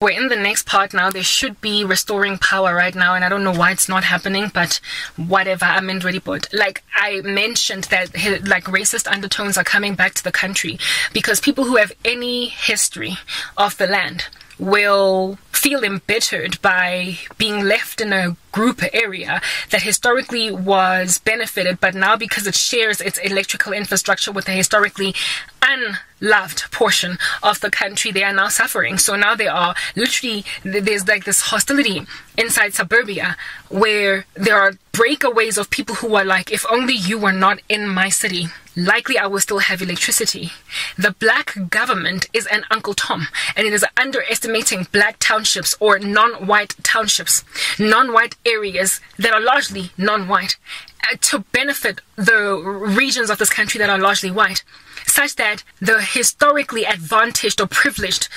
We're in the next part now. They should be restoring power right now, and I don't know why it's not happening, but whatever. I'm in ready but Like I mentioned that like racist undertones are coming back to the country because people who have any history of the land will feel embittered by being left in a group area that historically was benefited, but now because it shares its electrical infrastructure with the historically unloved portion of the country, they are now suffering. So now they are literally, there's like this hostility inside suburbia where there are breakaways of people who are like, if only you were not in my city, likely I will still have electricity. The black government is an Uncle Tom and it is underestimating black townships or non white townships, non white areas that are largely non white uh, to benefit the regions of this country that are largely white, such that the historically advantaged or privileged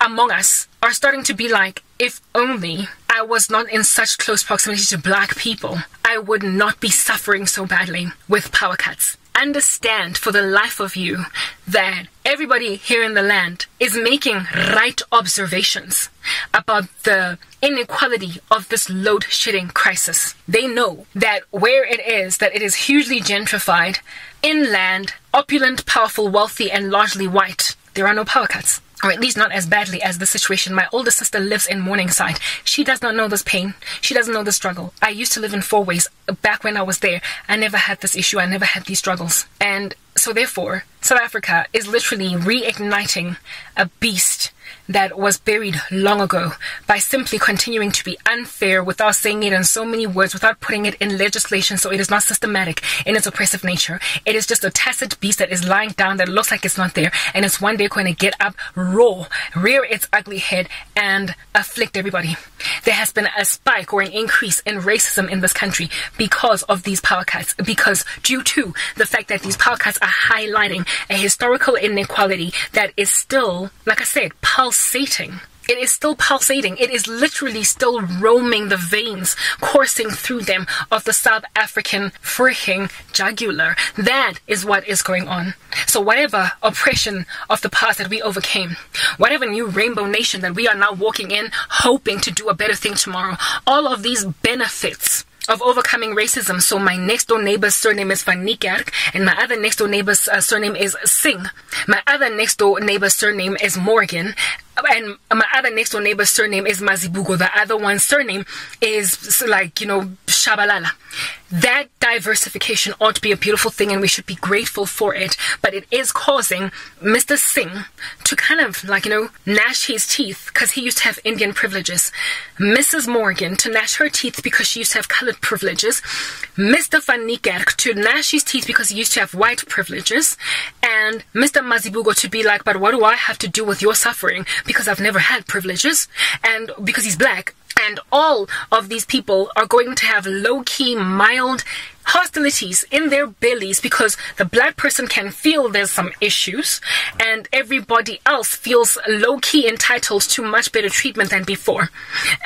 among us are starting to be like, if only I was not in such close proximity to black people, I would not be suffering so badly with power cuts. Understand for the life of you that everybody here in the land is making right observations about the inequality of this load shedding crisis. They know that where it is, that it is hugely gentrified, inland, opulent, powerful, wealthy, and largely white, there are no power cuts or at least not as badly as the situation. My older sister lives in Morningside. She does not know this pain. She doesn't know the struggle. I used to live in Fourways. Back when I was there, I never had this issue. I never had these struggles. And so, therefore, South Africa is literally reigniting a beast that was buried long ago by simply continuing to be unfair without saying it in so many words, without putting it in legislation so it is not systematic in its oppressive nature. It is just a tacit beast that is lying down that looks like it's not there and it's one day going to get up, roar, rear its ugly head, and afflict everybody. There has been a spike or an increase in racism in this country because of these power cuts, because due to the fact that these power cuts are highlighting a historical inequality that is still, like I said, pulsating. It is still pulsating. It is literally still roaming the veins, coursing through them of the South African freaking jugular. That is what is going on. So, whatever oppression of the past that we overcame, whatever new rainbow nation that we are now walking in, hoping to do a better thing tomorrow, all of these benefits of overcoming racism. So my next door neighbor's surname is Van Niekerk, and my other next door neighbor's uh, surname is Singh. My other next door neighbor's surname is Morgan, and my other next door neighbor's surname is Mazibuko. The other one's surname is like, you know, Shabalala. That diversification ought to be a beautiful thing and we should be grateful for it. But it is causing Mr. Singh to kind of like, you know, gnash his teeth because he used to have Indian privileges. Mrs. Morgan to gnash her teeth because she used to have colored privileges. Mr. Van Niekerk to gnash his teeth because he used to have white privileges. And Mr. Mazibuko to be like, but what do I have to do with your suffering? because I've never had privileges and because he's black. And all of these people are going to have low key, mild hostilities in their bellies because the black person can feel there's some issues and everybody else feels low key entitled to much better treatment than before.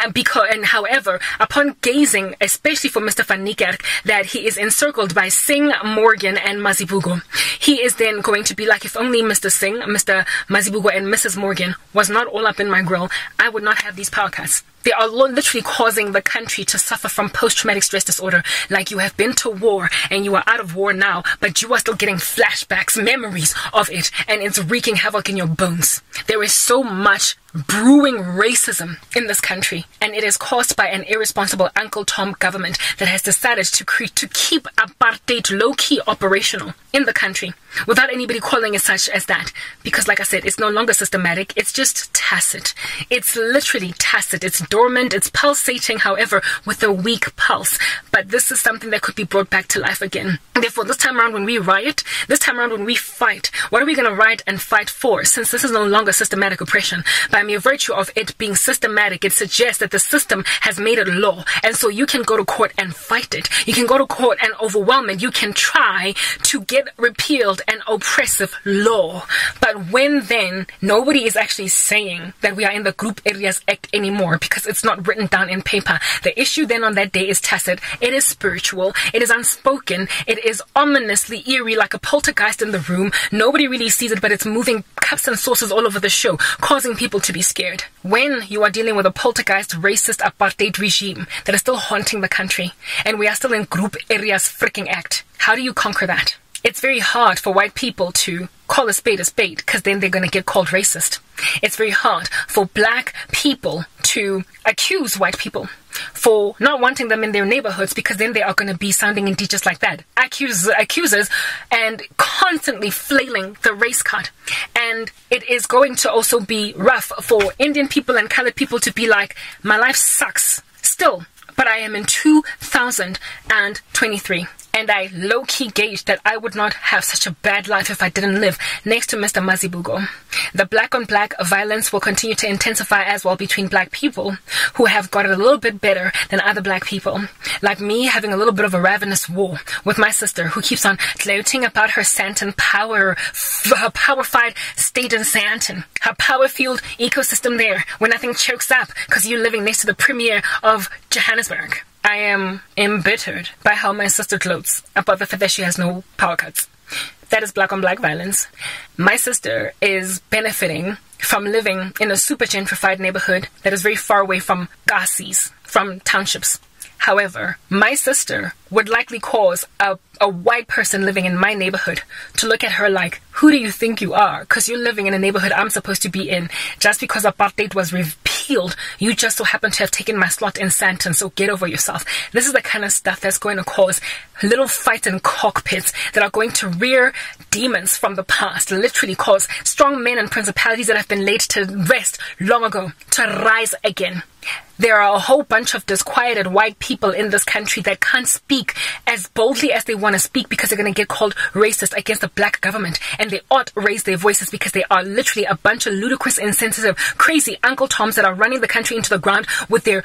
And because and however, upon gazing, especially for Mr. Van Niekerk, that he is encircled by Singh, Morgan, and Mazibuko, he is then going to be like, if only Mr. Singh, Mr. Mazibuko, and Mrs. Morgan was not all up in my grill, I would not have these power cuts. They are literally causing the country to suffer from post traumatic stress disorder. Like you have been to war and you are out of war now, but you are still getting flashbacks, memories of it, and it's wreaking havoc in your bones. There is so much brewing racism in this country, and it is caused by an irresponsible Uncle Tom government that has decided to create to keep apartheid low key operational in the country without anybody calling it such as that. Because, like I said, it's no longer systematic; it's just tacit. It's literally tacit. It's dormant. It's pulsating, however, with a weak pulse. But this is something that could be brought back to life again. Therefore, this time around, when we riot, this time around when we fight, what are we going to riot and fight for? Since this is no longer systematic oppression, but by mere virtue of it being systematic, it suggests that the system has made it law. And so you can go to court and fight it. You can go to court and overwhelm it. You can try to get repealed an oppressive law. But when then nobody is actually saying that we are in the Group Areas Act anymore because it's not written down in paper, the issue then on that day is tacit. It is spiritual. It is unspoken. It is ominously eerie like a poltergeist in the room. Nobody really sees it, but it's moving cups and saucers all over the show, causing people to be scared. When you are dealing with a poltergeist racist apartheid regime that is still haunting the country, and we are still in Group Areas Freaking Act, how do you conquer that? It's very hard for white people to call a spade a spade because then they're going to get called racist. It's very hard for black people to accuse white people for not wanting them in their neighborhoods because then they are going to be sounding indeed just like that. Accuse, accusers and constantly flailing the race card. And it is going to also be rough for Indian people and colored people to be like, my life sucks still, but I am in 2023 and I low key gauged that I would not have such a bad life if I didn't live next to Mr. Mazibuko. The black on black violence will continue to intensify as well between black people who have got it a little bit better than other black people. Like me having a little bit of a ravenous war with my sister who keeps on gloating about her Sandton power, her powerfied state in Sandton, her power fueled ecosystem there where nothing chokes up because you're living next to the premier of Johannesburg. I am embittered by how my sister gloats about the fact that she has no power cuts. That is black on black violence. My sister is benefiting from living in a super gentrified neighborhood that is very far away from gassies, from townships. However, my sister would likely cause a, a white person living in my neighborhood to look at her like, who do you think you are? Because you're living in a neighborhood I'm supposed to be in just because apartheid was repealed. You just so happen to have taken my slot in Sandton, so get over yourself. This is the kind of stuff that's going to cause little fights in cockpits that are going to rear demons from the past, literally cause strong men and principalities that have been laid to rest long ago to rise again. There are a whole bunch of disquieted white people in this country that can't speak as boldly as they want to speak because they're going to get called racist against the black government. And they ought raise their voices because they are literally a bunch of ludicrous, insensitive, crazy Uncle Toms that are running the country into the ground with their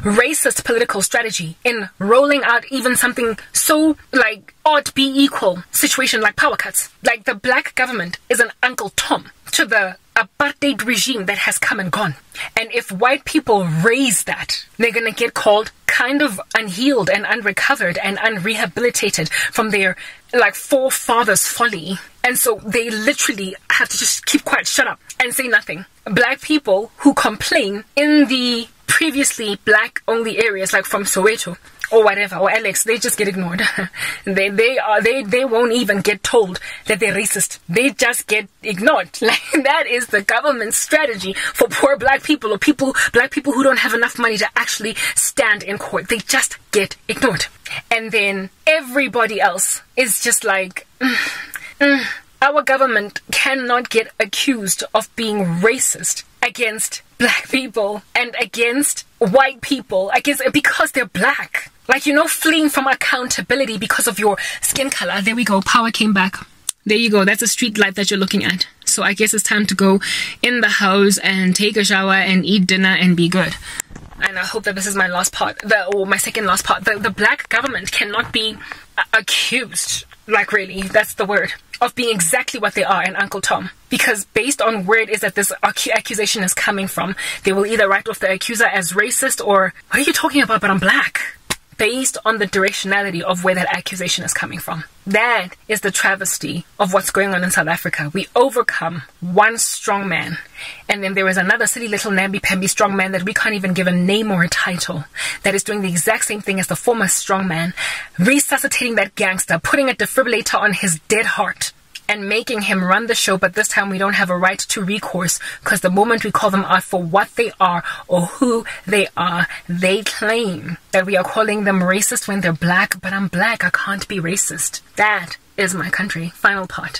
racist political strategy in rolling out even something so like odd be equal situation like power cuts. Like the black government is an Uncle Tom to the apartheid regime that has come and gone. And if white people raise that, they're going to get called kind of unhealed and unrecovered and unrehabilitated from their like forefathers' folly. And so they literally have to just keep quiet, shut up, and say nothing. Black people who complain in the previously black only areas like from Soweto or whatever or Alex they just get ignored. They they are they they won't even get told that they're racist. They just get ignored. Like that is the government's strategy for poor black people or people black people who don't have enough money to actually stand in court. They just get ignored. And then everybody else is just like mm, mm, our government cannot get accused of being racist against black people and against white people against because they're black like you know fleeing from accountability because of your skin color. There we go. Power came back. There you go. That's a street light that you're looking at. So i guess it's time to go in the house and take a shower and eat dinner and be good. And I hope that this is my last part, the, or my second last part. The, the black government cannot be accused, like really, that's the word, of being exactly what they are in Uncle Tom. Because based on where it is that this accusation is coming from, they will either write off the accuser as racist or, what are you talking about, but I'm black? Based on the directionality of where that accusation is coming from. That is the travesty of what's going on in South Africa. We overcome one strong man, and then there is another silly little namby-pamby strong man that we can't even give a name or a title that is doing the exact same thing as the former strong man, resuscitating that gangster, putting a defibrillator on his dead heart and making him run the show, but this time we don't have a right to recourse because the moment we call them out for what they are or who they are, they claim that we are calling them racist when they're black, but I'm black, I can't be racist. That is my country. Final part.